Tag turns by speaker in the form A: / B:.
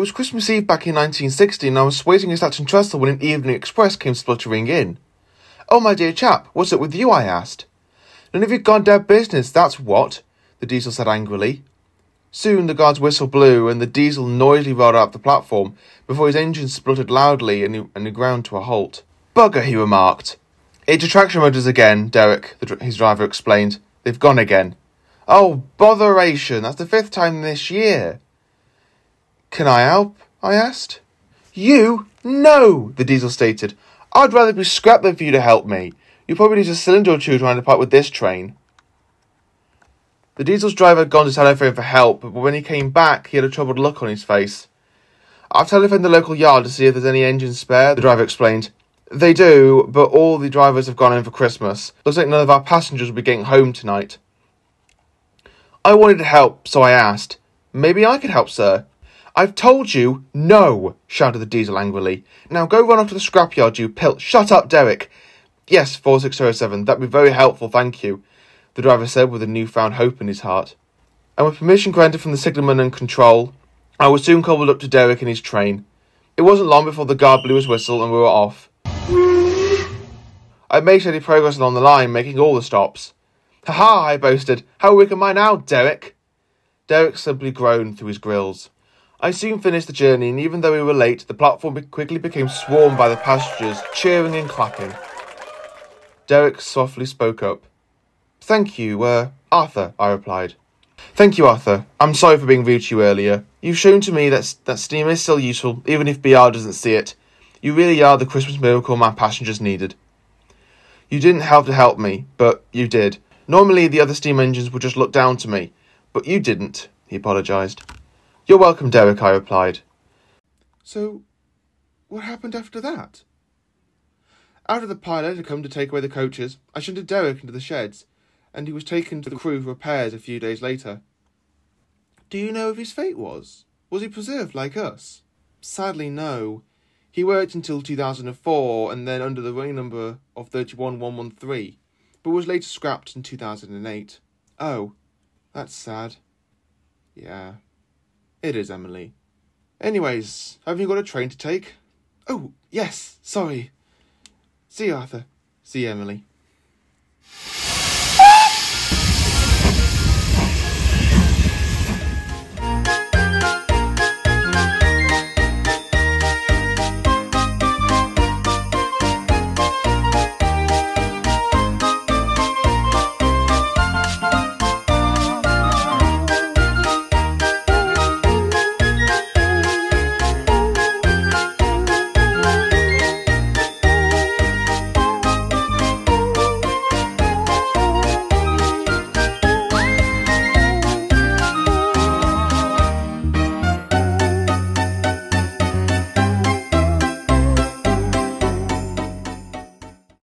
A: was Christmas Eve back in 1960 and I was waiting at Acton Trussell when an evening express came spluttering in. Oh, my dear chap, what's up with you? I asked. None of your goddamn business, that's what, the diesel said angrily. Soon the guard's whistle blew and the diesel noisily rolled up the platform before his engine spluttered loudly and he, and he ground to a halt. Bugger, he remarked. It's traction motors again, Derek, the, his driver explained. They've gone again. Oh, botheration, that's the fifth time this year. Can I help? I asked. You? No, the diesel stated. I'd rather be scrapped than for you to help me. You probably need a cylinder or two trying to part with this train. The diesel's driver had gone to telephone for help, but when he came back, he had a troubled look on his face. I've telephoned the local yard to see if there's any engines spare, the driver explained. They do, but all the drivers have gone in for Christmas. Looks like none of our passengers will be getting home tonight. I wanted to help, so I asked. Maybe I could help, sir. I've told you no, shouted the diesel angrily. Now go run off to the scrapyard, you pilt. Shut up, Derek. Yes, 4607. That'd be very helpful, thank you, the driver said with a newfound hope in his heart. And with permission granted from the signalman and control, I was soon cobbled up to Derek and his train. It wasn't long before the guard blew his whistle and we were off. I made steady progress along the line, making all the stops. Ha ha, I boasted. How weak am I now, Derek? Derek simply groaned through his grills. I soon finished the journey, and even though we were late, the platform quickly became swarmed by the passengers, cheering and clapping. Derek softly spoke up. Thank you, uh, Arthur, I replied. Thank you, Arthur. I'm sorry for being rude to you earlier. You've shown to me that, that steam is still useful, even if BR doesn't see it. You really are the Christmas miracle my passengers needed. You didn't have to help me, but you did. Normally, the other steam engines would just look down to me, but you didn't, he apologised. You're welcome, Derek, I replied. So, what happened after that? After the pilot had come to take away the coaches, I shunted Derek into the sheds, and he was taken to the Crewe for repairs a few days later. Do you know if his fate was? Was he preserved like us? Sadly, no. He worked until 2004 and then under the running number of 31113, but was later scrapped in 2008. Oh, that's sad. Yeah. It is, Emily. Anyways, haven't you got a train to take? Oh, yes, sorry. See you, Arthur. See you, Emily.